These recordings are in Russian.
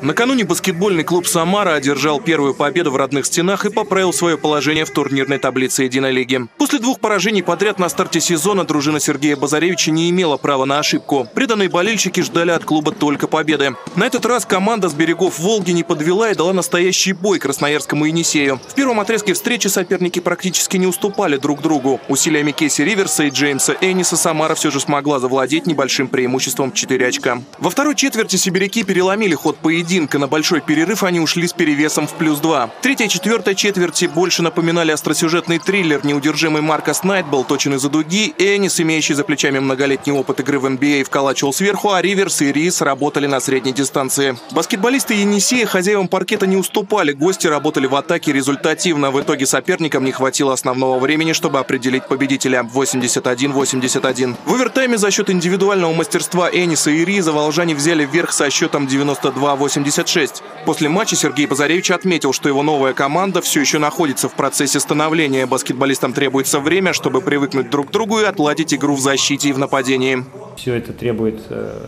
Накануне баскетбольный клуб «Самара» одержал первую победу в родных стенах и поправил свое положение в турнирной таблице Единой лиги. После двух поражений подряд на старте сезона дружина Сергея Базаревича не имела права на ошибку. Преданные болельщики ждали от клуба только победы. На этот раз команда с берегов Волги не подвела и дала настоящий бой красноярскому Енисею. В первом отрезке встречи соперники практически не уступали друг другу. Усилиями Кейси Риверса и Джеймса Энниса Самара все же смогла завладеть небольшим преимуществом 4 очка. Во второй четверти сибиряки переломили ход поединка на большой перерыв они ушли с перевесом в плюс 2. Третья и четвертая четверти больше напоминали остросюжетный триллер «Неудержимый Маркос Найт» был точен из-за дуги, Энис, имеющий за плечами многолетний опыт игры в NBA, вколачивал сверху, а Риверс и Рис работали на средней дистанции. Баскетболисты Енисея хозяевам паркета не уступали, гости работали в атаке результативно. В итоге соперникам не хватило основного времени, чтобы определить победителя 81-81. В овертайме за счет индивидуального мастерства Эниса и Риза волжане взяли вверх со счетом 92-80. 86. После матча Сергей Базаревич отметил, что его новая команда все еще находится в процессе становления. Баскетболистам требуется время, чтобы привыкнуть друг к другу и отладить игру в защите и в нападении. Все это требует э,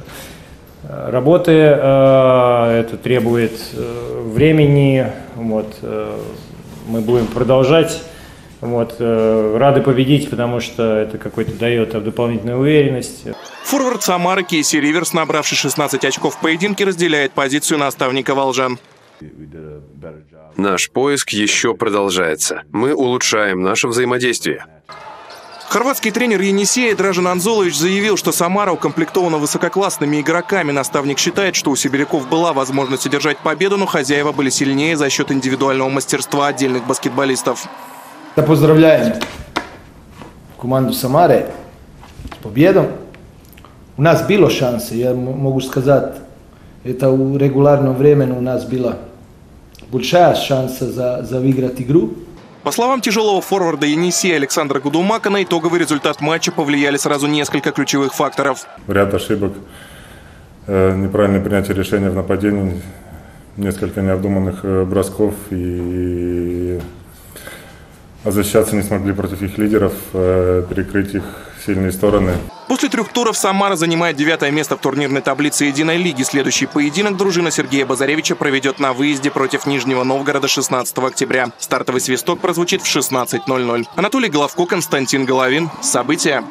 работы, э, это требует э, времени. Вот, мы будем продолжать вот, э, рады победить, потому что это какой-то дает дополнительную уверенность. Форвард Самары Кейси Риверс, набравший 16 очков в поединке, разделяет позицию наставника «Волжан». Наш поиск еще продолжается. Мы улучшаем наше взаимодействие. Хорватский тренер Енисея Дражин Анзолович заявил, что Самара укомплектована высококлассными игроками. Наставник считает, что у сибиряков была возможность одержать победу, но хозяева были сильнее за счет индивидуального мастерства отдельных баскетболистов. Da pozdravljajem komandu Samare s pobjedom. U nas bilo šanse, ja mogu сказать, это u regularnom vremenu u nas bila большая шанса за, за выиграть игру. По словам тяжелого форварда Енисея Александра Гудумака, на итоговый результат матча повлияли сразу несколько ключевых факторов. Ряд ошибок, э, неправильное принятие решения в нападении, несколько необдуманных э, бросков и защищаться не смогли против их лидеров, э, перекрыть их сильные стороны. После трех туров Самара занимает девятое место в турнирной таблице Единой лиги. Следующий поединок дружина Сергея Базаревича проведет на выезде против Нижнего Новгорода 16 октября. Стартовый свисток прозвучит в 16.00. Анатолий Головко, Константин Головин. События.